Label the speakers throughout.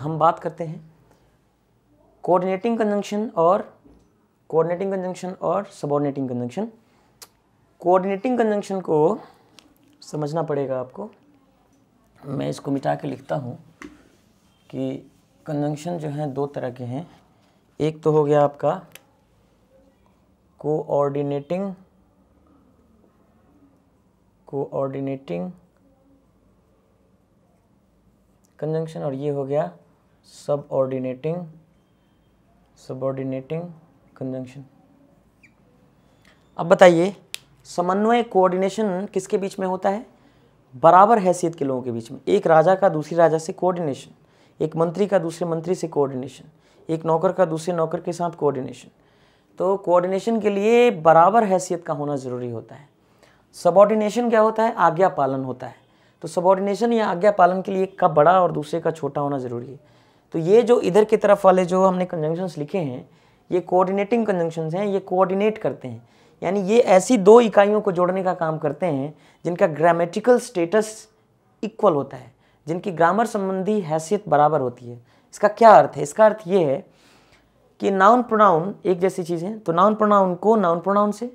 Speaker 1: हम बात करते हैं कोऑर्डिनेटिंग कंजंक्शन और कोऑर्डिनेटिंग कंजंक्शन और सबऑर्डिनेटिंग कंजंक्शन कोऑर्डिनेटिंग कंजंक्शन को समझना पड़ेगा आपको। मैं इसको मिटा के लिखता हूँ कि कंजंक्शन जो हैं दो तरह के हैं। एक तो हो गया आपका कोऑर्डिनेटिंग कोऑर्डिनेटिंग कंजंक्शन और ये हो गया सब ऑर्डिनेटिंग सबऑर्डिनेटिंग कंजंक्शन अब बताइए, समन्वय कोऑर्डिनेशन किसके बीच में होता है? बराबर हैसियत के लोगों के बीच में। एक राजा का, दूसरे राजा से कोऑर्डिनेशन एक मंत्री का, दूसरे मंत्री से कोऑर्डिनेशन एक नौकर का, दूसरे नौकर के साथ कोऑर्डिनेशन तो कोऑर्डिनेशन के लिए बराबर हैसियत का होना ज़रूरी होता है। सबऑर्डिनेशन क्या होता है? आज्ञा पालन होता है। तो सबॉर्डिनेशन या आज्ञा पालन के लिए एक का बड़ा और दूसरे का छोटा होना ज़रूरी है। तो ये जो इधर की तरफ़ वाले जो हमने कंजंक्शंस लिखे हैं, ये कोऑर्डिनेटिंग कंजंक्शंस हैं, ये कोऑर्डिनेट करते हैं। यानी ये ऐसी दो इकाइयों को जोड़ने का काम करते हैं, जिनका ग्रामेटिकल स्टेटस इक्वल होता है, जिनकी ग्रामर संबंधी हैसियत बराबर होती है। इसका क्या अर्थ है? इसका अर्थ ये है कि नाउन प्रोनाउन एक जैसी चीज़ है। तो नाउन प्रोनाउन को नाउन प्रोनाउन से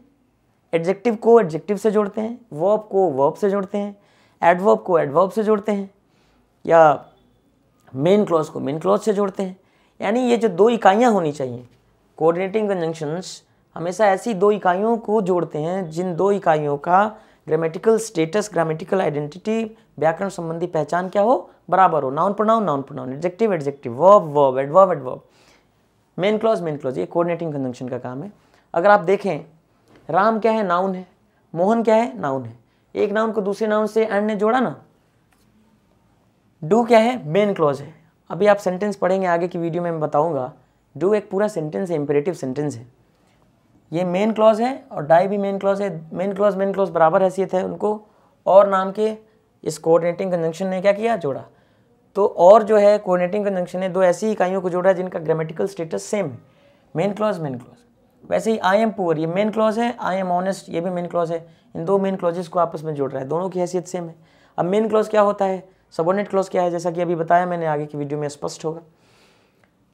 Speaker 1: एडजेक्टिव को एडजेक्टिव से जोड़ते हैं वर्ब को वर्ब से जोड़ते हैं एडवर्ब को एडवर्ब से जोड़ते हैं, या मेन क्लॉज को मेन क्लॉज से जोड़ते हैं। यानी ये जो दो इकाइयाँ होनी चाहिए कोऑर्डिनेटिंग कंजंक्शंस हमेशा ऐसी दो इकाइयों को जोड़ते हैं, जिन दो इकाइयों का ग्रामेटिकल स्टेटस ग्रामेटिकल आइडेंटिटी व्याकरण संबंधी पहचान क्या हो? बराबर हो। Noun pronoun noun pronoun adjective adjective verb verb adverb adverb main clause main clause ये कोऑर्डिनेटिंग कंजंक्शन का काम है। अगर आप देखें, राम क्या है? नाउन है। मोहन क्या है? नाउन है। एक नाउन को दूसरे नाउन से एंड ने जोड़ा ना? डू क्या है? मेन क्लॉज है। अभी आप सेंटेंस पढ़ेंगे, आगे की वीडियो में मैं बताऊँगा। डू एक पूरा सेंटेंस है इंपेरेटिव सेंटेंस है। ये मेन क्लॉज है और डाई भी मेन क्लॉज है। मेन क्लॉज मेन क्लॉज बराबर हैसियत है उनको। और नाम के इस कोऑर्डिनेटिंग कंजंक्शन ने क्या किया? जोड़ा। तो और जो है कोऑर्डिनेटिंग कंजंक्शन ने दो ऐसी इकाइयों को जोड़ा जिनका ग्रामेटिकल स्टेटस सेम है। मेन क्लॉज मेन क्लॉज वैसे ही आई एम पुअर ये मेन क्लॉज है आई एम ऑनेस्ट ये भी मेन क्लॉज है। इन दो मेन क्लॉजेस को आपस में जोड़ रहा है। दोनों की हैसियत सेम है। अब मेन क्लॉज क्या होता है? सबोनेट क्लॉज क्या है? जैसा कि अभी बताया मैंने आगे की वीडियो में स्पष्ट होगा।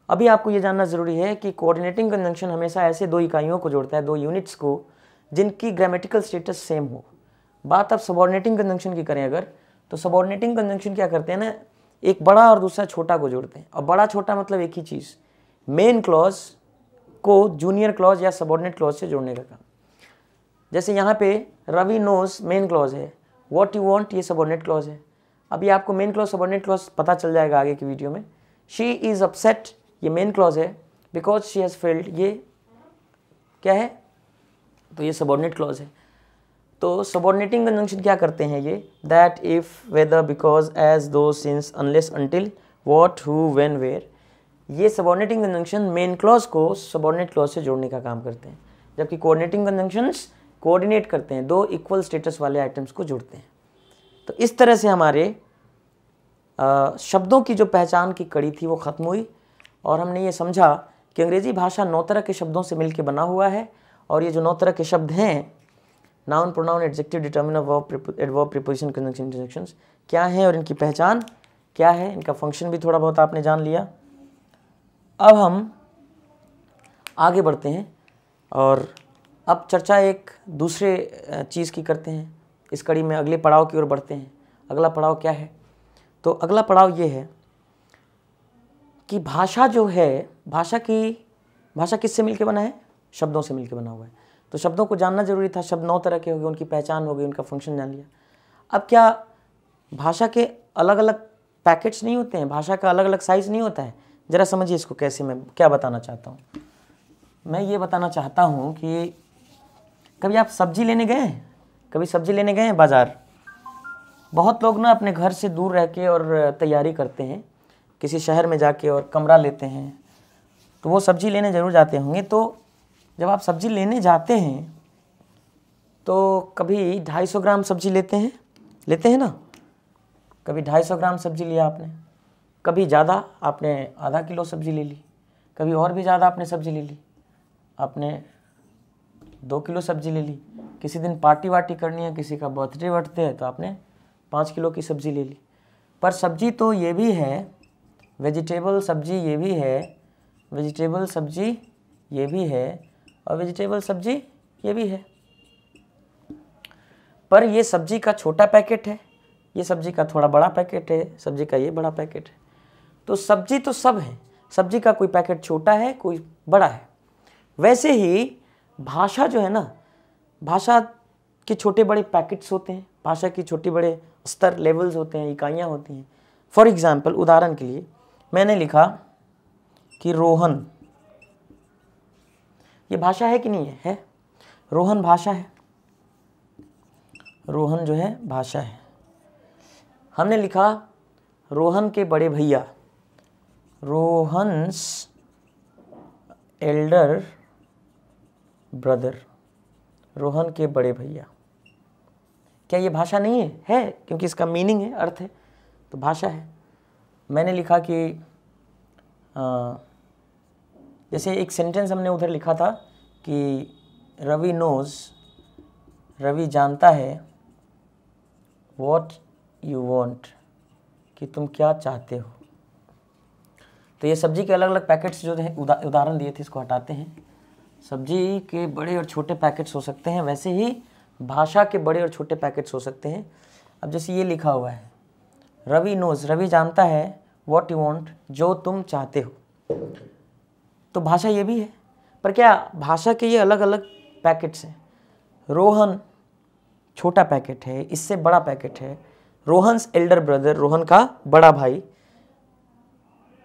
Speaker 1: अभी आपको ये जानना ज़रूरी है कि कोऑर्डिनेटिंग कंजंक्शन हमेशा ऐसे दो इकाइयों को जोड़ता है, दो यूनिट्स को, जिनकी ग्रामेटिकल स्टेटस सेम हो। बात अब सबॉर्डिनेटिंग कंजंक्शन की करें अगर तो सबॉर्डिनेटिंग कंजंक्शन क्या करते हैं ना, एक बड़ा और दूसरा छोटा को जोड़ते हैं। और बड़ा छोटा मतलब एक ही चीज़। मेन क्लॉज को जूनियर क्लॉज या सबॉर्डिनेट क्लॉज से जोड़ने का काम। जैसे यहाँ पे रवि नोज़ मेन क्लॉज है। वॉट यू वॉन्ट ये सबॉर्डिनेट क्लॉज है। अभी आपको मेन क्लॉज सबॉर्डिनेट क्लॉज पता चल जाएगा आगे की वीडियो में। शी इज़ अपसेट ये मेन क्लॉज है। बिकॉज़ शी हैज़ फेल्ड ये क्या है? तो ये सबॉर्डिनेट क्लॉज है। तो सबॉर्डिनेटिंग कंजंक्शन क्या करते हैं ये? That if whether because as though since unless until what who when where ये सबॉर्डिनेटिंग कंजंक्शन मेन क्लॉज को सबॉर्डिनेट क्लॉज से जोड़ने का काम करते हैं। जबकि कोऑर्डिनेटिंग कंजंक्शंस कोऑर्डिनेट करते हैं दो इक्वल स्टेटस वाले आइटम्स को जोड़ते हैं। तो इस तरह से हमारे आ, शब्दों की जो पहचान की कड़ी थी वो ख़त्म हुई और हमने ये समझा कि अंग्रेज़ी भाषा नौ तरह के शब्दों से मिलकर बना हुआ है और ये जो नौ तरह के शब्द हैं noun pronoun adjective determiner verb adverb preposition conjunction interjections क्या हैं और इनकी पहचान क्या है? इनका फ़ंक्शन भी थोड़ा बहुत आपने जान लिया। अब हम आगे बढ़ते हैं और अब चर्चा एक दूसरे चीज़ की करते हैं। इस कड़ी में अगले पड़ाव की ओर बढ़ते हैं। अगला पड़ाव क्या है? तो अगला पड़ाव ये है कि भाषा जो है, भाषा की, भाषा किससे मिलके बना है? शब्दों से मिलके बना हुआ है। तो शब्दों को जानना ज़रूरी था। शब्द नौ तरह के हो गए, उनकी पहचान हो गई, उनका फ़ंक्शन जान लिया। अब क्या भाषा के अलग अलग पैकेट्स नहीं होते हैं? भाषा का अलग अलग साइज़ नहीं होता है? ज़रा समझिए इसको कैसे मैं, क्या बताना चाहता हूँ? मैं ये बताना चाहता हूँ कि कभी आप सब्ज़ी लेने गए कभी सब्ज़ी लेने गए हैं बाज़ार? बहुत लोग ना अपने घर से दूर रह के और तैयारी करते हैं, किसी शहर में जाके और कमरा लेते हैं तो वो सब्ज़ी लेने ज़रूर जाते होंगे। तो जब आप सब्ज़ी लेने जाते हैं तो कभी 250 ग्राम सब्ज़ी लेते हैं? लेते हैं ना? कभी 250 ग्राम सब्ज़ी लिया आपने? कभी ज़्यादा आपने आधा किलो सब्ज़ी ले ली, कभी और भी ज़्यादा आपने सब्ज़ी ले ली। आपने दो किलो सब्ज़ी ले ली, किसी दिन पार्टी वार्टी करनी है, किसी का बर्थडे बर्थडे है तो आपने पाँच किलो की सब्ज़ी ले ली। पर सब्ज़ी तो ये भी है, वेजिटेबल सब्ज़ी ये भी है, वेजिटेबल सब्ज़ी ये भी है और वेजिटेबल सब्ज़ी ये भी है। पर ये सब्ज़ी का छोटा पैकेट है, ये सब्ज़ी का थोड़ा बड़ा पैकेट है, सब्ज़ी का ये बड़ा पैकेट है। तो सब्ज़ी तो सब है। सब्ज़ी का कोई पैकेट छोटा है, कोई बड़ा है। वैसे ही भाषा जो है ना, भाषा के छोटे बड़े पैकेट्स होते हैं, भाषा की छोटे बड़े स्तर लेवल्स होते हैं, इकाइयाँ होती हैं। फॉर एग्ज़ाम्पल उदाहरण के लिए, मैंने लिखा कि रोहन। ये भाषा है कि नहीं है? है। रोहन भाषा है। रोहन जो है, भाषा है। हमने लिखा, रोहन के बड़े भैया। रोहन्स एल्डर ब्रदर रोहन के बड़े भैया। क्या ये भाषा नहीं है? है क्योंकि इसका मीनिंग है अर्थ है तो भाषा है। मैंने लिखा कि आ, जैसे एक सेंटेंस हमने उधर लिखा था कि रवि नोज़ रवि जानता है वॉट यू वॉन्ट कि तुम क्या चाहते हो। तो ये सब्ज़ी के अलग अलग पैकेट्स जो है उदाहरण दिए थे, इसको हटाते हैं। सब्ज़ी के बड़े और छोटे पैकेट्स हो सकते हैं, वैसे ही भाषा के बड़े और छोटे पैकेट्स हो सकते हैं। अब जैसे ये लिखा हुआ है, रवि नोज़, रवि जानता है वॉट यू वॉन्ट जो तुम चाहते हो। तो भाषा ये भी है, पर क्या भाषा के ये अलग अलग पैकेट्स हैं? रोहन छोटा पैकेट है, इससे बड़ा पैकेट है। रोहन्स एल्डर ब्रदर, रोहन का बड़ा भाई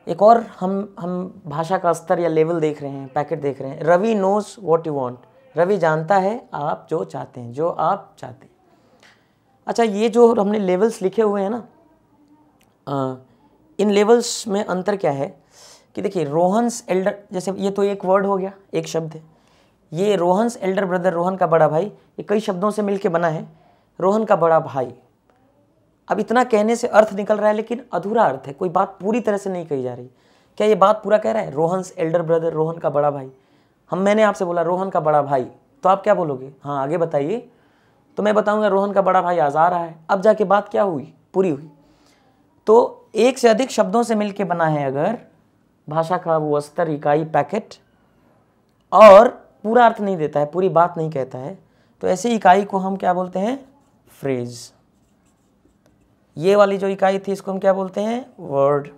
Speaker 1: एक और हम हम भाषा का स्तर या लेवल देख रहे हैं पैकेट देख रहे हैं। Ravi knows what you want Ravi जानता है आप जो चाहते हैं जो आप चाहते हैं। अच्छा ये जो हमने लेवल्स लिखे हुए हैं ना आ, इन लेवल्स में अंतर क्या है कि देखिए रोहन्स एल्डर जैसे ये तो एक वर्ड हो गया एक शब्द है। ये रोहन्स एल्डर ब्रदर रोहन का बड़ा भाई ये कई शब्दों से मिलके बना है। रोहन का बड़ा भाई अब इतना कहने से अर्थ निकल रहा है, लेकिन अधूरा अर्थ है। कोई बात पूरी तरह से नहीं कही जा रही। क्या ये बात पूरा कह रहा है? रोहन्स, एल्डर ब्रदर, रोहन का बड़ा भाई। हम, मैंने आपसे बोला, रोहन का बड़ा भाई। तो आप क्या बोलोगे? हाँ आगे बताइए। तो मैं बताऊँगा, रोहन का बड़ा भाई आज आ रहा है। अब जाके बात क्या हुई? पूरी हुई। तो एक से अधिक शब्दों से मिलके बना है अगर, भाषा का वो स्तर इकाई, पैकेट, और पूरा अर्थ नहीं देता है, पूरी बात नहीं कहता है तो ऐसी इकाई को हम क्या बोलते हैं? फ्रेज। ये वाली जो इकाई थी, इसको हम क्या बोलते हैं? वर्ड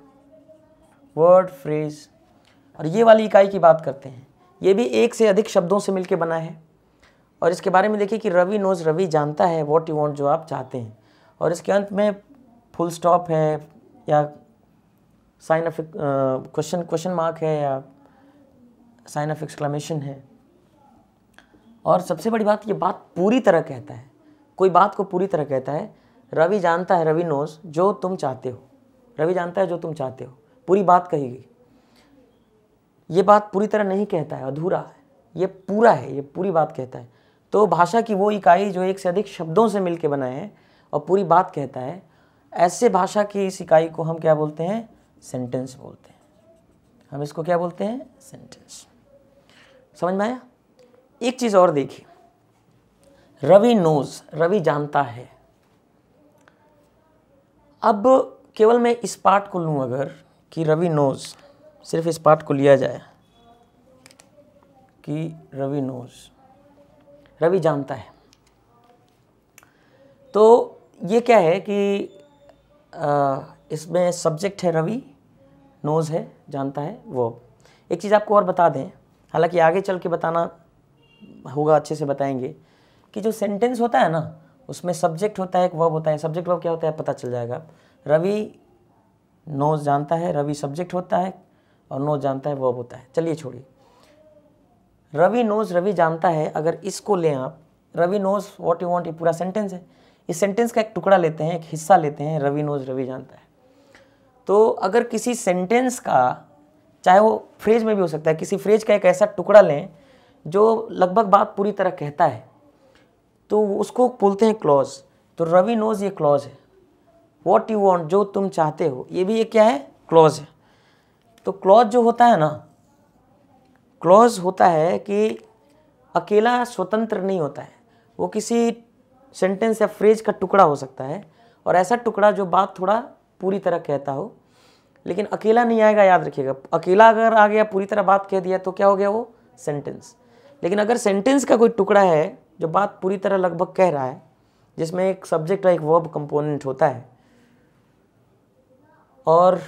Speaker 1: वर्ड फ्रेज और ये वाली इकाई की बात करते हैं। ये भी एक से अधिक शब्दों से मिलकर बना है। और इसके बारे में देखिए कि रवि नोज़ रवि जानता है वॉट यू वॉन्ट जो आप चाहते हैं। और इसके अंत में फुल स्टॉप है या sign of question question mark है या साइन ऑफ़ एक्सक्लेमेशन है। और सबसे बड़ी बात, ये बात पूरी तरह कहता है। कोई बात को पूरी तरह कहता है रवि जानता है, रवि नोज़ जो तुम चाहते हो। रवि जानता है जो तुम चाहते हो। पूरी बात कही गई। ये बात पूरी तरह नहीं कहता है, अधूरा है। ये पूरा है, ये पूरी बात कहता है। तो भाषा की वो इकाई जो एक से अधिक शब्दों से मिलकर बनाए हैं और पूरी बात कहता है, ऐसे भाषा की इस इकाई को हम क्या बोलते हैं? सेंटेंस बोलते हैं। हम इसको क्या बोलते हैं? सेंटेंस समझ में आया? एक चीज़ और देखिए। रवि नोज़ रवि जानता है। अब केवल मैं इस पार्ट को लूँ अगर, कि रवि नोज़ सिर्फ़ इस पार्ट को लिया जाए, कि रवि नोज़, रवि जानता है। तो ये क्या है कि इसमें सब्जेक्ट है रवि, नोज़ है, जानता है वो। एक चीज़ आपको और बता दें, हालाँकि आगे चल के बताना होगा, अच्छे से बताएँगे, कि जो सेंटेंस होता है ना उसमें सब्जेक्ट होता है, एक वर्ब होता है। सब्जेक्ट वर्ब क्या होता है? पता चल जाएगा। रवि नोज़ जानता है, रवि सब्जेक्ट होता है और नोज़ जानता है वर्ब होता है। चलिए छोड़िए। रवि नोज़ रवि जानता है, अगर इसको लें आप, Ravi knows what you want ये पूरा सेंटेंस है। इस सेंटेंस का एक टुकड़ा लेते हैं, एक हिस्सा लेते हैं, रवि नोज़ रवि जानता है। तो अगर किसी सेंटेंस का, चाहे वो फ्रेज में भी हो सकता है, किसी फ्रेज का एक ऐसा टुकड़ा लें, जो लगभग बात पूरी तरह कहता है तो उसको बोलते हैं क्लॉज तो रवि नोज़ ये क्लॉज है. वॉट यू वॉन्ट जो तुम चाहते हो, ये भी ये क्या है? क्लॉज है. तो क्लॉज जो होता है ना क्लॉज होता है कि अकेला स्वतंत्र नहीं होता है. वो किसी सेंटेंस या फ्रेज का टुकड़ा हो सकता है और ऐसा टुकड़ा जो बात थोड़ा पूरी तरह कहता हो. लेकिन अकेला नहीं आएगा, याद रखिएगा. अकेला अगर आ गया, पूरी तरह बात कह दिया तो क्या हो गया वो? सेंटेंस लेकिन अगर सेंटेंस का कोई टुकड़ा है जो बात पूरी तरह लगभग कह रहा है, जिसमें एक सब्जेक्ट और एक वर्ब कंपोनेंट होता है। और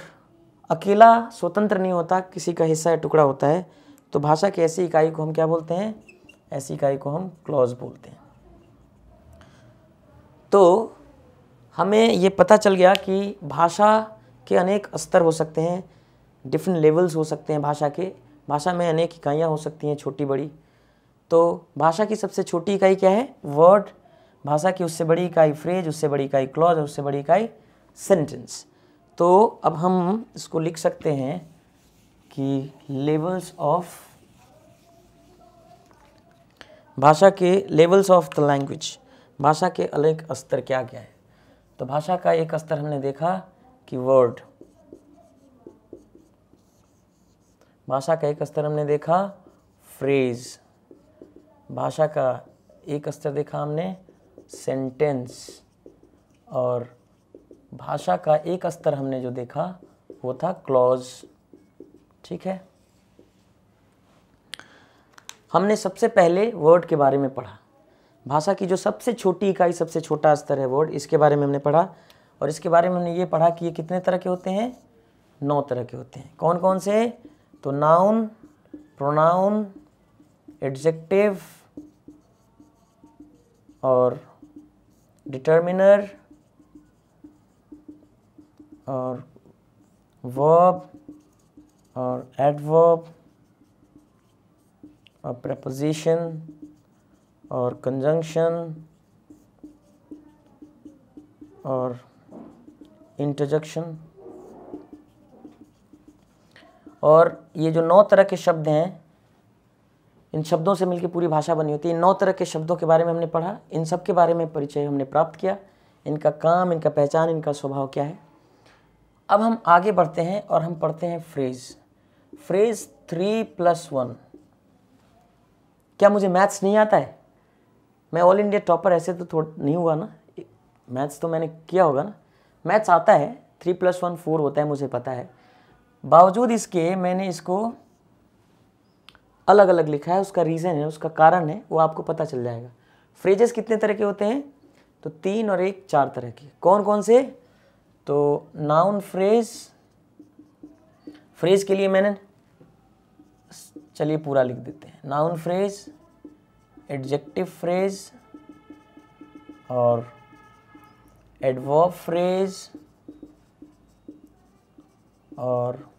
Speaker 1: अकेला स्वतंत्र नहीं होता, किसी का हिस्सा या टुकड़ा होता है तो भाषा की ऐसी इकाई को हम क्या बोलते हैं? ऐसी इकाई को हम क्लॉज बोलते हैं। तो हमें ये पता चल गया कि भाषा के अनेक स्तर हो सकते हैं डिफरेंट लेवल्स हो सकते हैं भाषा के। भाषा में अनेक इकाइयाँ हो सकती हैं छोटी बड़ी तो भाषा की सबसे छोटी इकाई क्या है? वर्ड भाषा की उससे बड़ी इकाई फ्रेज उससे बड़ी इकाई क्लॉज और उससे बड़ी इकाई सेंटेंस तो अब हम इसको लिख सकते हैं कि लेवल्स ऑफ़ भाषा के लेवल्स ऑफ़ द लैंग्वेज भाषा के अलग स्तर क्या क्या है? तो भाषा का एक स्तर हमने देखा कि वर्ड भाषा का एक स्तर हमने देखा फ्रेज भाषा का एक स्तर देखा हमने सेंटेंस और भाषा का एक स्तर हमने जो देखा, वो था क्लॉज ठीक है? हमने सबसे पहले वर्ड के बारे में पढ़ा। भाषा की जो सबसे छोटी इकाई, सबसे छोटा स्तर है वर्ड इसके बारे में हमने पढ़ा, और इसके बारे में हमने ये पढ़ा कि ये कितने तरह के होते हैं? नौ तरह के होते हैं। कौन कौन से? तो नाउन प्रोनाउन एडजेक्टिव और डिटर्मिनर और वर्ब और एडवर्ब और प्रपोजिशन और कंजंक्शन और इंटरजक्शन और ये जो नौ तरह के शब्द हैं इन शब्दों से मिलकर पूरी भाषा बनी होती है। नौ तरह के शब्दों के बारे में हमने पढ़ा। इन सब के बारे में परिचय हमने प्राप्त किया। इनका काम, इनका पहचान, इनका स्वभाव क्या है? अब हम आगे बढ़ते हैं और हम पढ़ते हैं phrase phrase three plus one क्या मुझे मैथ्स नहीं आता है? मैं ऑल इंडिया टॉपर ऐसे तो थोड़ा नहीं हुआ ना? मैथ्स तो मैंने किया होगा ना? मैथ्स आता है। थ्री प्लस वन फोर होता है, मुझे पता है। बावजूद इसके मैंने इसको अलग अलग लिखा है, उसका रीज़न है, उसका कारण है, वो आपको पता चल जाएगा। फ्रेजेस कितने तरह के होते हैं? तो तीन और एक चार तरह के। कौन कौन से? तो नाउन फ्रेज फ्रेज के लिए मैंने चलिए पूरा लिख देते हैं। नाउन फ्रेज एडजेक्टिव फ्रेज और एडवर्ब फ्रेज और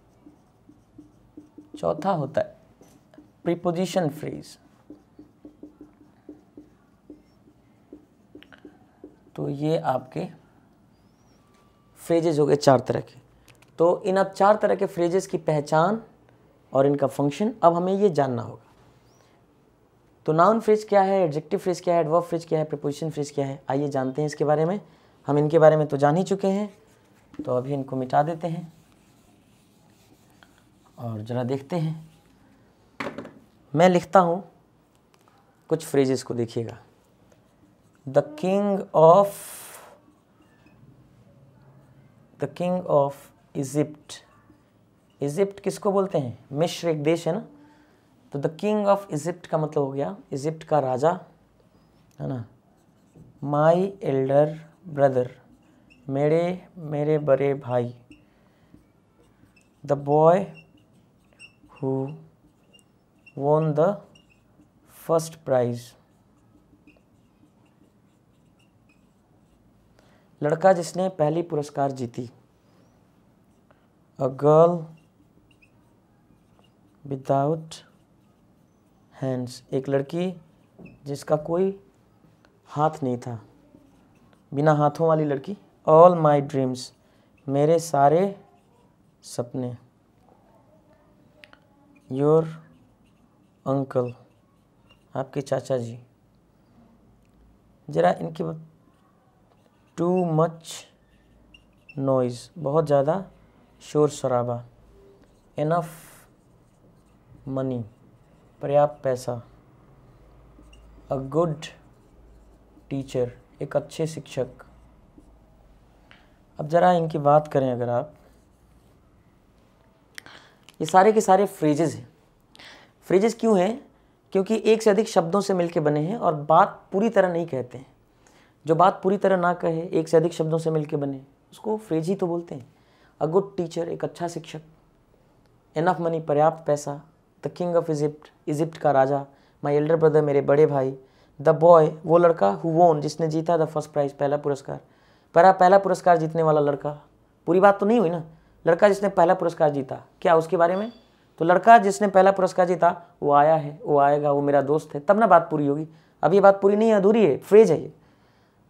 Speaker 1: चौथा होता है। प्रीपोजिशन फ्रेज तो ये आपके फ्रेजेज हो गए चार तरह के। तो इन अब चार तरह के फ्रेजेस की पहचान और इनका फ़ंक्शन अब हमें ये जानना होगा। तो नाउन फ्रेज क्या है एडजेक्टिव फ्रेज क्या है एडवर्ब फ्रेज क्या है प्रपोजिशन फ्रेज क्या है, आइए जानते हैं इसके बारे में। हम इनके बारे में तो जान ही चुके हैं। तो अभी इनको मिटा देते हैं और ज़रा देखते हैं। मैं लिखता हूँ। कुछ फ्रेजेस को देखिएगा। The king of the king of Egypt Egypt किसको बोलते हैं? मिश्र एक देश है ना? तो द किंग ऑफ़ इजिप्ट का मतलब हो गया। इजिप्ट का राजा, है ना? माई एल्डर ब्रदर मेरे मेरे बड़े भाई। The boy who won the first prize. लड़का जिसने पहली पुरस्कार जीती। अ गर्ल विदाउट हैंड्स एक लड़की जिसका कोई हाथ नहीं था। बिना हाथों वाली लड़की। ऑल माई ड्रीम्स मेरे सारे सपने। योर अंकल, आपके चाचा जी। ज़रा इनकी टू मच नॉइज़ बहुत ज़्यादा शोर शराबा इनफ मनी पर्याप्त पैसा। अ गुड टीचर एक अच्छे शिक्षक। अब ज़रा इनकी बात करें अगर आप। ये सारे के सारे फ्रेजेज़ हैं। फ्रेजेस क्यों हैं? क्योंकि एक से अधिक शब्दों से मिलकर बने हैं और बात पूरी तरह नहीं कहते हैं। जो बात पूरी तरह ना कहे, एक से अधिक शब्दों से मिलकर बने, उसको फ्रेज ही तो बोलते हैं। अ गुड टीचर एक अच्छा शिक्षक। इनफ मनी पर्याप्त पैसा। The king of Egypt Egypt का राजा। माई एल्डर ब्रदर मेरे बड़े भाई। द बॉय वो लड़का हु वोन जिसने जीता द फ़र्स्ट प्राइज पहला पुरस्कार। पहला पहला पुरस्कार जीतने वाला लड़का, पूरी बात तो नहीं हुई ना? लड़का जिसने पहला पुरस्कार जीता, क्या उसके बारे में? तो लड़का जिसने पहला पुरस्कार जीता, वो आया है, वो आएगा, वो मेरा दोस्त है। तब ना बात पूरी होगी। अब ये बात पूरी नहीं अधूरी है, फ्रेज है ये।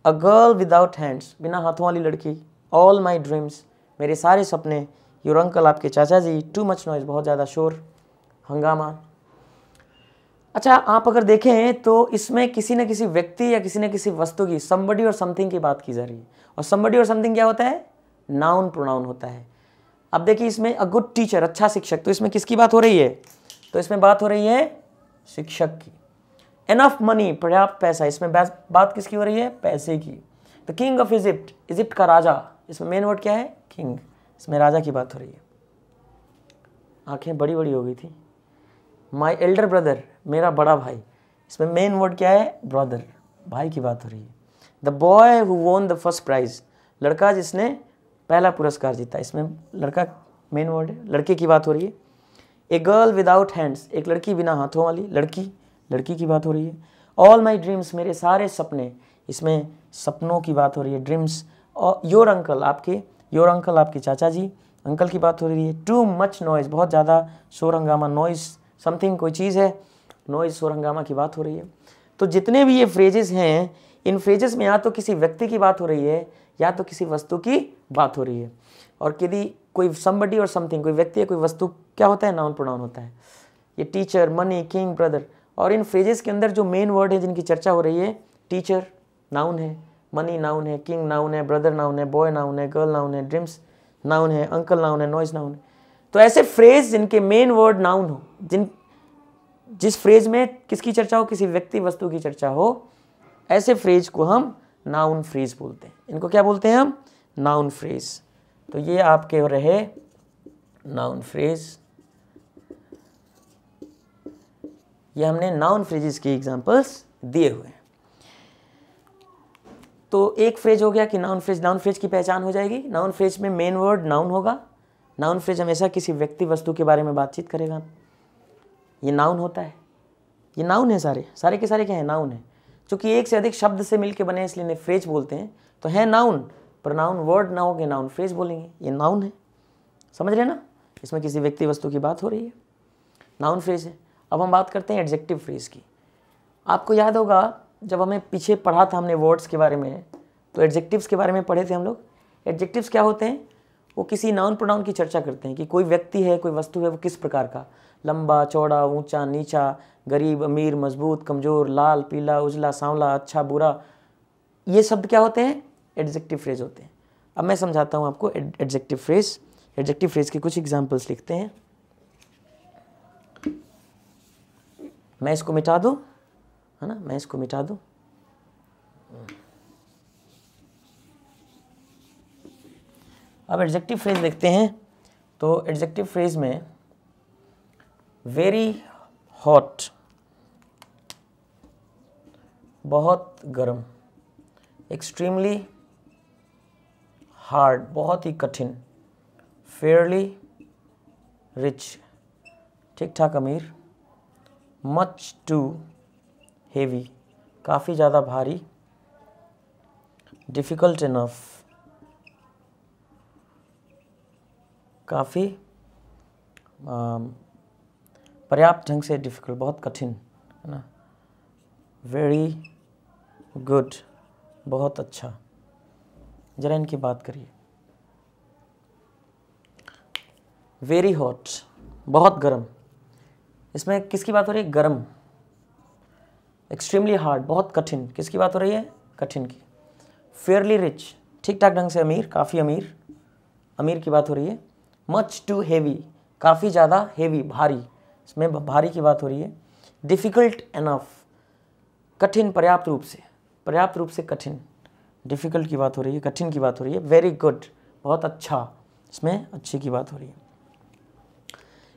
Speaker 1: अ गर्ल विदाउट हैंड्स बिना हाथों वाली लड़की ऑल माई ड्रीम्स मेरे सारे सपने योर अंकल आपके चाचा जी टू मच नॉइज़ बहुत ज़्यादा शोर, हंगामा। अच्छा आप अगर देखें तो इसमें किसी न किसी व्यक्ति या किसी न किसी वस्तु की समबडी और समथिंग की बात की जा रही है। और समबडी और समथिंग क्या होता है? नाउन प्रोनाउन होता है। अब देखिए इसमें अ गुड टीचर अच्छा शिक्षक तो इसमें किसकी बात हो रही है? तो इसमें बात हो रही है शिक्षक की। एनफ मनी पर्याप्त पैसा, इसमें बात किसकी हो रही है? पैसे की। The king of Egypt Egypt का राजा, इसमें मेन वर्ड क्या है? किंग इसमें राजा की बात हो रही है। आँखें बड़ी बड़ी हो गई थी। माई एल्डर ब्रदर मेरा बड़ा भाई, इसमें मेन वर्ड क्या है? ब्रदर भाई की बात हो रही है। The boy who won the first prize लड़का जिसने पहला पुरस्कार जीता। इसमें लड़का मेन वर्ड है, लड़के की बात हो रही है। ए गर्ल विदाउट हैंड्स एक लड़की बिना हाथों वाली लड़की लड़की की बात हो रही है। ऑल माई ड्रीम्स मेरे सारे सपने, इसमें सपनों की बात हो रही है। ड्रीम्स और योर अंकल आपके योर अंकल आपके चाचा जी अंकल की बात हो रही है। टू मच नॉइज़ बहुत ज़्यादा शोर हंगामा नॉइज़ समथिंग कोई चीज़ है नॉइज़ शोर हंगामा की बात हो रही है। तो जितने भी ये फ्रेजेस हैं, इन फ्रेजेस में या तो किसी व्यक्ति की बात हो रही है या तो किसी वस्तु की बात हो रही है। और यदि कोई समबडी और समथिंग कोई व्यक्ति या कोई वस्तु, क्या होता है? नाउन प्रोनाउन होता है। ये टीचर मनी किंग ब्रदर और इन फ्रेजेस के अंदर जो मेन वर्ड है जिनकी चर्चा हो रही है टीचर नाउन है मनी नाउन है किंग नाउन है ब्रदर नाउन है बॉय नाउन है गर्ल नाउन है ड्रीम्स नाउन है अंकल नाउन है नॉइज़ नाउन है। तो ऐसे फ्रेज जिनके मेन वर्ड नाउन हो, जिन, जिस फ्रेज में किसकी चर्चा हो? किसी व्यक्ति, वस्तु की चर्चा हो, ऐसे फ्रेज को हम नाउन फ्रेज बोलते हैं। इनको क्या बोलते हैं हम? Noun phrase. तो ये आपके रहे नाउन फ्रेज। ये हमने नाउन फ्रेजेस की एग्जांपल्स दिए हुए हैं। तो एक फ्रेज हो गया कि नाउन फ्रेज नाउन फ्रेज की पहचान हो जाएगी। नाउन फ्रेज में मेन वर्ड नाउन होगा। नाउन फ्रेज हमेशा किसी व्यक्ति वस्तु के बारे में बातचीत करेगा। ये नाउन होता है। ये नाउन है सारे। सारे के सारे क्या है? नाउन है। चूँकि एक से अधिक शब्द से मिलकर बने इसलिए इन्हें फ्रेज बोलते हैं। तो है नाउन पर नाउन वर्ड ना हो नाउन फ्रेज बोलेंगे। ये नाउन है। समझ रहे ना? इसमें किसी व्यक्ति वस्तु की बात हो रही है। नाउन फ्रेज है। अब हम बात करते हैं एडजेक्टिव फ्रेज की। आपको याद होगा, जब हमें पीछे पढ़ा था हमने वर्ड्स के बारे में तो एडजेक्टिव्स के बारे में पढ़े थे हम लोग। एडजेक्टिव्स क्या होते हैं? वो किसी नाउन प्रोनाउन की चर्चा करते हैं कि कोई व्यक्ति है, कोई वस्तु है, वो किस प्रकार का। लंबा, चौड़ा, ऊँचा, नीचा, गरीब, अमीर, मज़बूत, कमज़ोर, लाल, पीला, उजला, सांवला अच्छा बुरा। ये शब्द क्या होते हैं? एडजेक्टिव फ्रेज होते हैं। अब मैं समझाता हूँ आपको एडजेक्टिव फ्रेज एडजेक्टिव फ्रेज के कुछ एग्जाम्पल्स लिखते हैं। मैं इसको मिटा दूँ? है ना? मैं इसको मिटा दूँ? अब एडजेक्टिव फ्रेज देखते हैं। तो एडजेक्टिव फ्रेज में वेरी हॉट बहुत गर्म एक्सट्रीमली हार्ड बहुत ही कठिन फेयरली रिच ठीक ठाक अमीर मच टू हेवी काफ़ी ज़्यादा भारी डिफ़िकल्ट इनफ काफ़ी पर्याप्त ढंग से डिफ़िकल्ट बहुत कठिन, है ना? वेरी गुड बहुत अच्छा। ज़रा इनकी बात करिए। वेरी हॉट बहुत गर्म। इसमें किसकी बात हो रही है? गर्म। एक्सट्रीमली हार्ड बहुत कठिन। किसकी बात हो रही है? कठिन की। फेयरली रिच ठीक ठाक ढंग से अमीर, काफ़ी अमीर। अमीर की बात हो रही है। मच टू हेवी काफ़ी ज़्यादा हेवी भारी। इसमें भारी की बात हो रही है। डिफ़िकल्ट एनफ कठिन पर्याप्त रूप से, पर्याप्त रूप से कठिन। डिफ़िकल्ट की बात हो रही है, कठिन की बात हो रही है वेरी गुड बहुत अच्छा। इसमें अच्छे की बात हो रही है।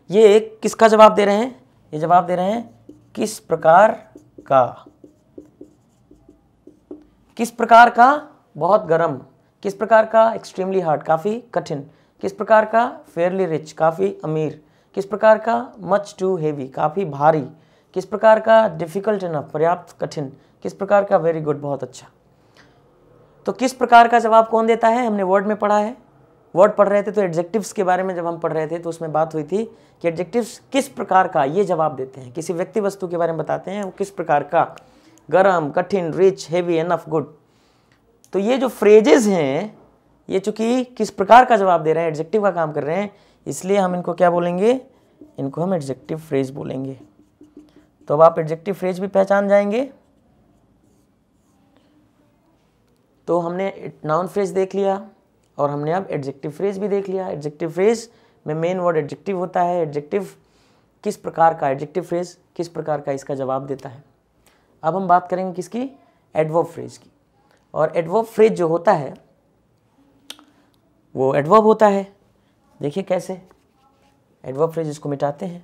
Speaker 1: ये एक किसका जवाब दे रहे हैं? ये जवाब दे रहे हैं, किस प्रकार का? किस प्रकार का? बहुत गर्म। किस प्रकार का? एक्सट्रीमली हार्ड काफ़ी कठिन। किस प्रकार का? फेयरली रिच काफ़ी अमीर। किस प्रकार का? मच टू हेवी काफ़ी भारी। किस प्रकार का? डिफ़िकल्ट इनफ पर्याप्त कठिन। किस प्रकार का? वेरी गुड बहुत अच्छा। तो किस प्रकार का जवाब कौन देता है? हमने वर्ड में पढ़ा है। वर्ड पढ़ रहे थे तो एडजेक्टिव्स के बारे में जब हम पढ़ रहे थे तो उसमें बात हुई थी कि एडजेक्टिव्स किस प्रकार का, ये जवाब देते हैं। किसी व्यक्ति वस्तु के बारे में बताते हैं, वो किस प्रकार का? गर्म, कठिन रिच हेवी एनफ गुड तो ये जो फ्रेजेज हैं, ये चूँकि किस प्रकार का जवाब दे रहे हैं एडजेक्टिव का काम कर रहे हैं इसलिए हम इनको क्या बोलेंगे? इनको हम एडजेक्टिव फ्रेज बोलेंगे। तो अब आप एडजेक्टिव फ्रेज भी पहचान जाएँगे। तो हमने नाउन फ्रेज देख लिया और हमने अब एडजेक्टिव फ्रेज भी देख लिया। एडजेक्टिव फ्रेज में मेन वर्ड एडजेक्टिव होता है। एडजेक्टिव किस प्रकार का? एडजेक्टिव फ्रेज किस प्रकार का इसका जवाब देता है? अब हम बात करेंगे किसकी? एडवर्ब फ्रेज की। और एडवर्ब फ्रेज जो होता है, वो एडवर्ब होता है। देखिए कैसे। एडवर्ब फ्रेज इसको मिटाते हैं।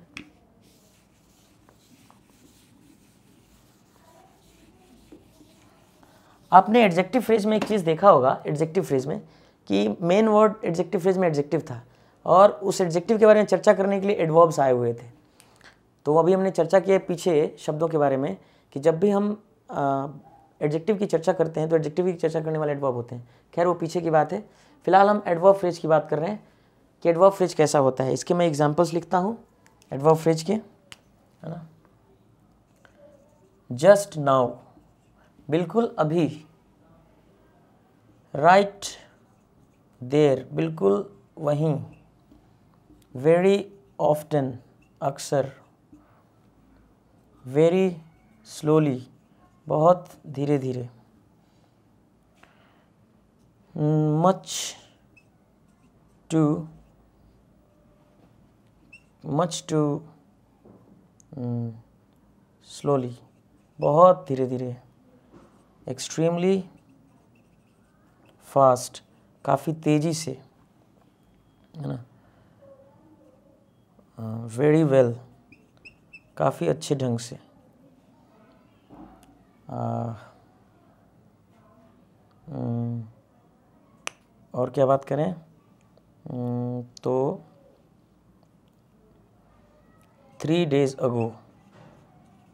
Speaker 1: आपने एडजेक्टिव फ्रेज में एक चीज़ देखा होगा एडजेक्टिव फ्रेज में, कि मेन वर्ड एडजेक्टिव फ्रेज में एडजेक्टिव था और उस एडजेक्टिव के बारे में चर्चा करने के लिए एडवर्ब्स आए हुए थे। तो अभी हमने चर्चा किया पीछे शब्दों के बारे में कि जब भी हम एडजेक्टिव की चर्चा करते हैं तो एडजेक्टिव की चर्चा करने वाले एडवर्ब होते हैं। खैर, वो पीछे की बात है। फ़िलहाल हम एडवर्ब फ्रेज की बात कर रहे हैं। कि एडवर्ब फ्रेज कैसा होता है? इसके मैं एग्जाम्पल्स लिखता हूँ। एडवर्ब फ्रेज के, है ना? जस्ट नाउ बिल्कुल अभी राइट देर बिल्कुल वहीं वेरी ऑफ्टन अक्सर वेरी स्लोली बहुत धीरे धीरे much too much too slowly बहुत धीरे धीरे एक्सट्रीमली फास्ट काफ़ी तेज़ी से है ना? वेरी वेल काफ़ी अच्छे ढंग से। आ, और क्या बात करें? तो थ्री डेज़ अगो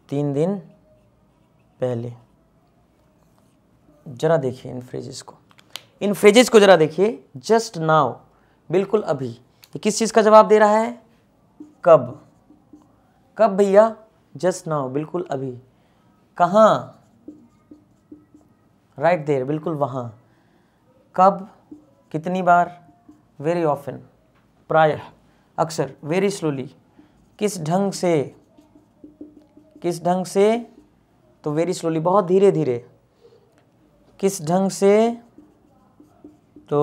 Speaker 1: तीन दिन पहले। ज़रा देखिए इन फ्रेजेस को। इन फ्रेजेस को ज़रा देखिए जस्ट नाउ बिल्कुल अभी। ये किस चीज़ का जवाब दे रहा है? कब? कब भैया? जस्ट नाउ बिल्कुल अभी। कहाँ? राइट देर बिल्कुल वहाँ। कब? कितनी बार? वेरी ऑफन प्रायः, अक्सर वेरी स्लोली किस ढंग से, किस ढंग से तो वेरी स्लोली बहुत धीरे धीरे किस ढंग से तो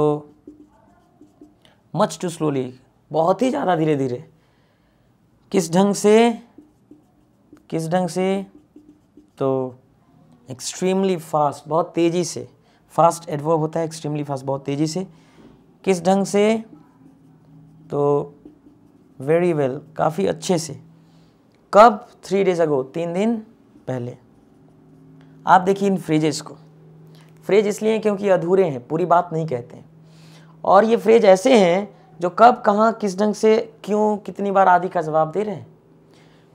Speaker 1: मच टू स्लोली बहुत ही ज़्यादा धीरे धीरे किस ढंग से, किस ढंग से तो एक्सट्रीमली फास्ट बहुत तेज़ी से फास्ट एडवर्ब होता है एक्सट्रीमली फास्ट बहुत तेज़ी से, किस ढंग से तो वेरी वेल काफ़ी अच्छे से। कब? थ्री डेज़ अगो तीन दिन पहले। आप देखिए इन फ्रेजेस को। फ्रेज इसलिए क्योंकि अधूरे हैं, पूरी बात नहीं कहते हैं। और ये फ्रेज ऐसे हैं जो कब, कहाँ, किस ढंग से, क्यों, कितनी बार आदि का जवाब दे रहे हैं।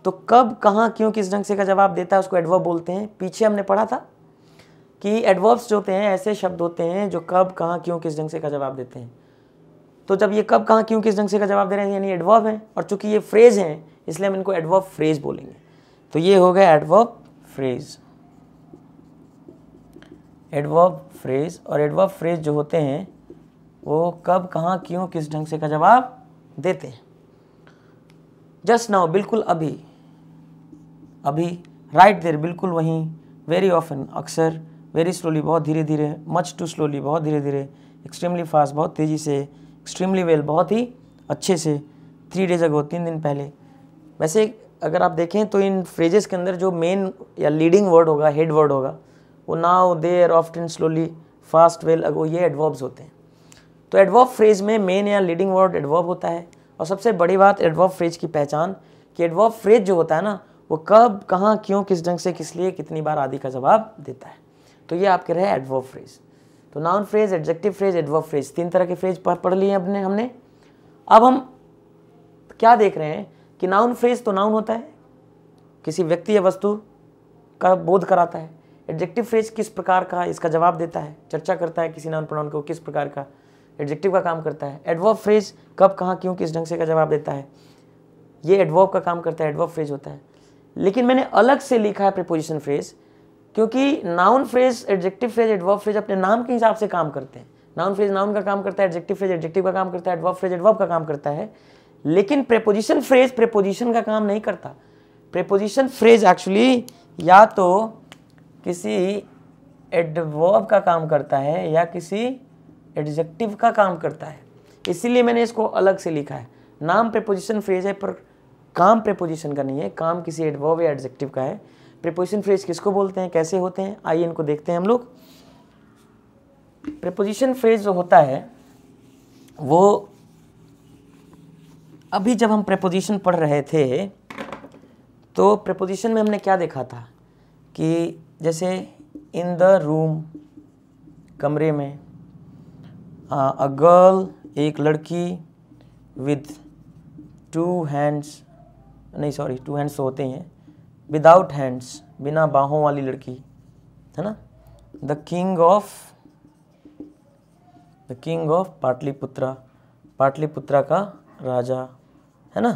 Speaker 1: तो कब, कहाँ, क्यों, किस ढंग से का जवाब देता है, उसको एडवर्ब बोलते हैं। पीछे हमने पढ़ा था कि एडवर्ब्स जो होते हैं, ऐसे शब्द होते हैं जो कब, कहाँ, क्यों, किस ढंग से का जवाब देते हैं। तो जब ये कब, कहाँ, क्यों, किस ढंग से का जवाब दे रहे हैं, यानी एडवर्ब है, और चूँकि ये फ्रेज हैं, इसलिए हम इनको एडवर्ब फ्रेज बोलेंगे। तो ये हो गया एडवर्ब फ्रेज एडवर्ब फ्रेज और एडवर्ब फ्रेज जो होते हैं, वो कब, कहाँ, क्यों, किस ढंग से का जवाब देते हैं। जस्ट नाउ बिल्कुल अभी अभी राइट देर बिल्कुल वहीं वेरी ऑफन अक्सर वेरी स्लोली बहुत धीरे धीरे मच टू स्लोली बहुत धीरे धीरे एक्सट्रीमली फास्ट बहुत तेज़ी से एक्सट्रीमली वेल बहुत ही अच्छे से थ्री डेज़ अगो तीन दिन पहले। वैसे, अगर आप देखें तो इन फ्रेजेस के अंदर जो मेन या लीडिंग वर्ड होगा हेड वर्ड होगा, वो now there often slowly fast well ago ये एडवर्ब्स होते हैं। तो एडवर्ब फ्रेज में मेन या लीडिंग वर्ड एडवर्ब होता है, और सबसे बड़ी बात एडवर्ब फ्रेज की पहचान, कि एडवर्ब फ्रेज जो होता है ना, वो कब, कहाँ, क्यों, किस ढंग से, किस लिए, कितनी बार आदि का जवाब देता है। तो ये आपके रहे एडवर्ब फ्रेज तो noun phrase adjective phrase adverb phrase तीन तरह के फ्रेज पढ़ लिए अपने, हमने। अब हम क्या देख रहे हैं कि नाउन फ्रेज तो नाउन होता है। किसी व्यक्ति या वस्तु का बोध कराता है। एडजेक्टिव फ्रेज किस प्रकार का, इसका जवाब देता है। चर्चा करता है किसी नाउन प्रोनाउन को किस प्रकार का। एडजेक्टिव का काम करता है। एडवर्ब फ्रेज कब, कहाँ, क्यों, किस ढंग से का जवाब देता है। ये एडवर्ब का काम करता है एडवर्ब फ्रेज होता है। लेकिन मैंने अलग से लिखा है प्रिपोजिशन फ्रेज क्योंकि noun phrase adjective phrase adverb phrase अपने नाम के हिसाब से काम करते हैं। नाउन फ्रेज नाउन का काम करता है एडजेक्टिव फ्रेज एडजेक्टिव का काम करता है एडवर्ब फ्रेज एडवर्ब का काम करता है। लेकिन प्रेपोजिशन फ्रेज प्रेपोजिशन का काम नहीं करता। प्रेपोजिशन फ्रेज एक्चुअली या तो किसी एडवर्ब का काम करता है या किसी एडजेक्टिव का काम करता है। इसीलिए मैंने इसको अलग से लिखा है। नाम प्रेपोजिशन फ्रेज है पर काम प्रेपोजिशन का नहीं है। काम किसी एडवर्ब या एडजेक्टिव का है। प्रेपोजिशन फ्रेज किसको बोलते हैं? कैसे होते हैं? आइए इनको देखते हैं हम लोग। प्रेपोजिशन फ्रेज जो होता है, वो अभी जब हम प्रेपोजिशन पढ़ रहे थे तो प्रेपोजिशन में हमने क्या देखा था? कि जैसे इन द रूम कमरे में अ गर्ल एक लड़की विद टू हैंड्स नहीं सॉरी टू हैंड्स होते हैं। विदाउट हैंड्स बिना बाहों वाली लड़की, है ना? The king of the king of Pataliputra Pataliputra का राजा, है ना?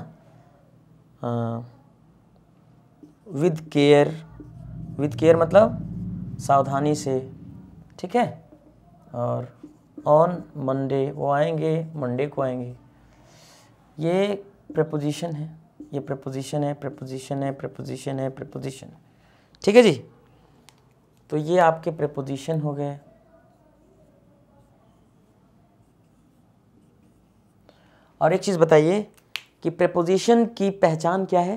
Speaker 1: विद केयर विद केयर मतलब सावधानी से, ठीक है? और ऑन मंडे वो आएँगे मंडे को आएँगे। ये प्रपोजिशन है। ये प्रपोजिशन है प्रपोजिशन है प्रपोजिशन है प्रपोजिशन ठीक है जी? तो ये आपके प्रपोजिशन हो गए। और एक चीज़ बताइए कि प्रपोजिशन की पहचान क्या है?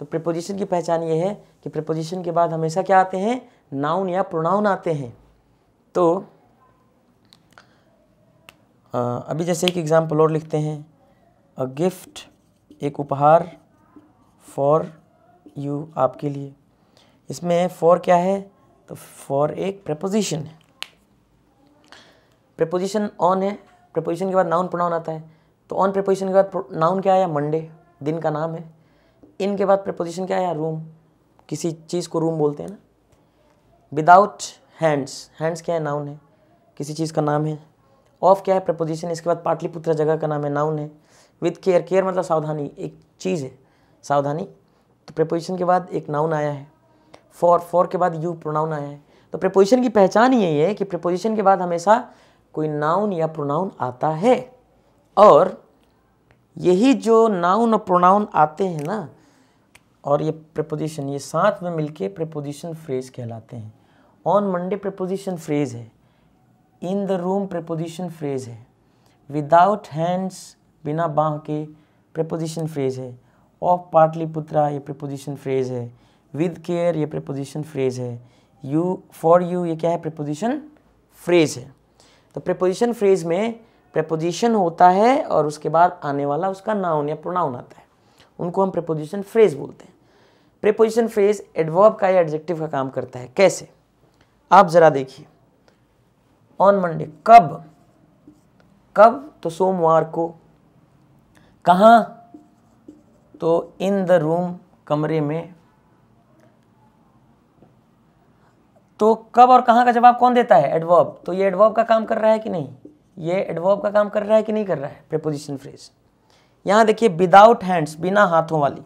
Speaker 1: तो प्रपोजिशन की पहचान ये है कि प्रपोजिशन के बाद हमेशा क्या आते हैं? नाउन या प्रोनाउन आते हैं। तो अभी जैसे एक एग्ज़ाम्पल और लिखते हैं। अ गिफ्ट एक उपहार फॉर यू आपके लिए। इसमें फॉर क्या है? तो फॉर एक प्रपोजिशन है। प्रपोजिशन ऑन है। प्रपोजिशन के बाद नाउन प्रोनाउन आता है। तो ऑन प्रपोजिशन के बाद नाउन क्या आया मंडे दिन का नाम है। इन के बाद प्रपोजिशन क्या आया रूम किसी चीज़ को रूम बोलते हैं ना। विदाउट हैंड्स हैंड्स क्या है? नाउन है। किसी चीज़ का नाम है। ऑफ़ क्या है? प्रपोजिशन इसके बाद पाटलिपुत्र जगह का नाम है। नाउन है। विथ केयर केयर मतलब सावधानी। एक चीज़ है। सावधानी। तो प्रपोजिशन के बाद एक नाउन आया है। फॉर फॉर के बाद यू प्रोनाउन आया है। तो प्रपोजिशन की पहचान यही है कि प्रपोजिशन के बाद हमेशा कोई नाउन या प्रोनाउन आता है। और यही जो नाउन और प्रोनाउन आते हैं ना, और ये प्रपोजिशन ये साथ में मिलके प्रपोजिशन फ्रेज कहलाते हैं। ऑन मंडे प्रपोजिशन फ्रेज है। In the room preposition phrase है। विदाउट हैंड्स बिना बाह के प्रपोजिशन फ्रेज है। ऑफ़ पाटलिपुत्रा ये प्रपोजिशन फ्रेज है. विद केयर ये प्रपोजिशन फ्रेज है. यू फॉर यू ये क्या है? प्रपोजिशन फ्रेज है. तो प्रपोजिशन फ्रेज में प्रपोजिशन होता है और उसके बाद आने वाला उसका नाउन या प्रोनाउन आता है. उनको हम प्रपोजिशन फ्रेज बोलते हैं. प्रेपोजिशन फ्रेज एडवर्ब का या एडजेक्टिव का काम करता है. कैसे? आप जरा देखिए. ऑन मंडे कब? कब? तो सोमवार को. कहा? तो इन द रूम कमरे में तो कब और कहाँ का जवाब कौन देता है? एडवर्ब तो ये एडवर्ब का काम कर रहा है कि नहीं? ये एडवर्ब का काम कर रहा है कि नहीं कर रहा है? प्रेपोजिशन फ्रेज यहाँ देखिए विदाउट हैंड्स बिना हाथों वाली,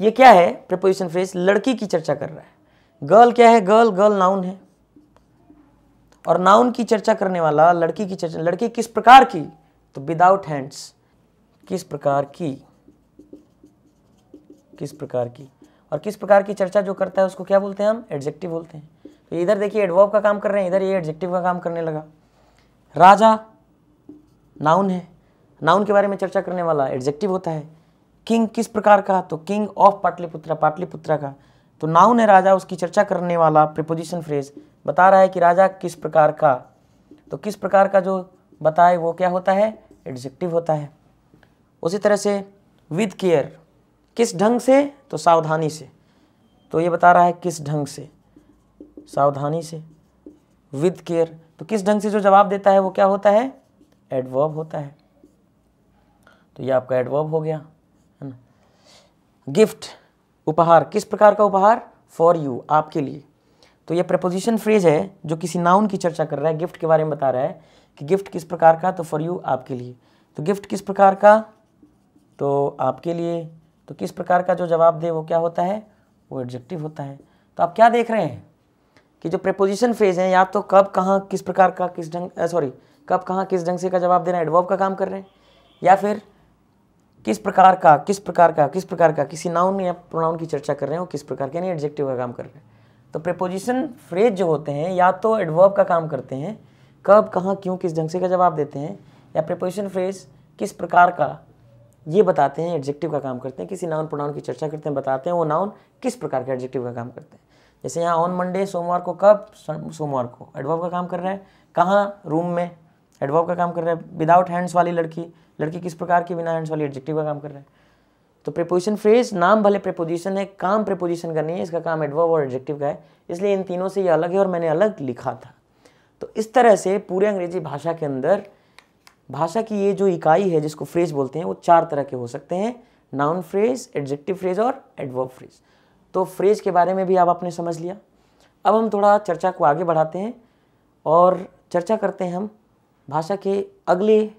Speaker 1: ये क्या है? प्रेपोजिशन फ्रेज लड़की की चर्चा कर रहा है। गर्ल क्या है? गर्ल गर्ल नाउन है। और नाउन की चर्चा करने वाला, लड़की की चर्चा, लड़की किस प्रकार की? तो विदाउट हैंड्स किस प्रकार की? किस प्रकार की और किस प्रकार की चर्चा जो करता है उसको क्या बोलते हैं हम? एडजेक्टिव बोलते हैं। तो इधर देखिए एडवर्ब का काम कर रहे हैं, इधर ये एडजेक्टिव का काम करने लगा। राजा नाउन है। नाउन के बारे में चर्चा करने वाला एडजेक्टिव होता है। किंग किस प्रकार का? तो किंग ऑफ़ पाटलिपुत्रा पाटलिपुत्रा का। तो नाउन है राजा, उसकी चर्चा करने वाला प्रिपोजिशन फ्रेज बता रहा है कि राजा किस प्रकार का। तो किस प्रकार का जो बताए वो क्या होता है? एडजेक्टिव होता है। उसी तरह से विद केयर किस ढंग से? तो सावधानी से। तो ये बता रहा है किस ढंग से? सावधानी से। विद केयर तो किस ढंग से जो जवाब देता है वो क्या होता है? एडवर्ब होता है। तो ये आपका एडवर्ब हो गया, है ना? गिफ्ट उपहार। किस प्रकार का उपहार? फॉर यू आपके लिए। तो ये प्रपोजिशन फ्रेज है, जो किसी नाउन की चर्चा कर रहा है गिफ्ट के बारे में बता रहा है, कि गिफ्ट किस प्रकार का? तो फॉर यू आपके लिए। तो गिफ्ट किस प्रकार का? तो आपके लिए। तो किस प्रकार का जो जवाब दे वो क्या होता है? वो एडजेक्टिव होता है। तो आप क्या देख रहे हैं? कि जो प्रेपोजिशन फ्रेज हैं, या तो कब, कहाँ, किस प्रकार का, किस ढंग सॉरी कब, कहाँ, किस ढंग से का जवाब देना एडवर्ब का काम कर रहे हैं? या फिर किस प्रकार का, किस प्रकार का, किस प्रकार का, किसी नाउन या प्रोनाउन की चर्चा कर रहे हैं, वो किस प्रकार के, यानी एडजेक्टिव का काम कर रहे हैं। तो प्रेपोजिशन फ्रेज जो होते हैं, या तो एडवर्ब का काम करते हैं, कब, कहाँ, क्यों, किस ढंग से का जवाब देते हैं, या प्रेपोजिशन फ्रेज किस प्रकार का ये बताते हैं एडजेक्टिव का काम करते हैं, किसी नाउन प्रोनाउन की चर्चा करते हैं, बताते हैं वो नाउन किस प्रकार के एडजेक्टिव का काम करते हैं। जैसे यहाँ ऑन मंडे सोमवार को कब? सोमवार को। एडवर्ब का काम कर रहा है। कहाँ? रूम में। एडवर्ब का काम कर रहा है। विदाउट हैंड्स वाली लड़की। लड़की किस प्रकार की बिना हैंड्स वाली एडजेक्टिव का काम कर रहा है। तो प्रेपोजिशन फ्रेज नाम भले प्रेपोजिशन है, काम प्रेपोजिशन का नहीं है, इसका काम एडवर्ब और एडजेक्टिव का है। इसलिए इन तीनों से ये अलग है और मैंने अलग लिखा था। तो इस तरह से पूरे अंग्रेज़ी भाषा के अंदर भाषा की ये जो इकाई है, जिसको फ्रेज बोलते हैं, वो चार तरह के हो सकते हैं। नाउन फ्रेज एडजेक्टिव फ्रेज और एडवर्ब फ्रेज तो फ्रेज के बारे में भी आप आपने समझ लिया। अब हम थोड़ा चर्चा को आगे बढ़ाते हैं और चर्चा करते हैं हम भाषा के अगले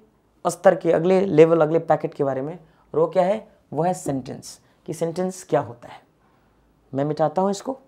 Speaker 1: स्तर के, अगले लेवल अगले पैकेट के बारे में। और वो क्या है? वो है सेंटेंस कि सेंटेंस क्या होता है? मैं मिटाता हूँ इसको।